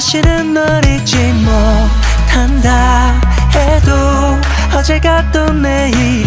다시는 널 잊지 못한다 해도 어제 같던 내 일.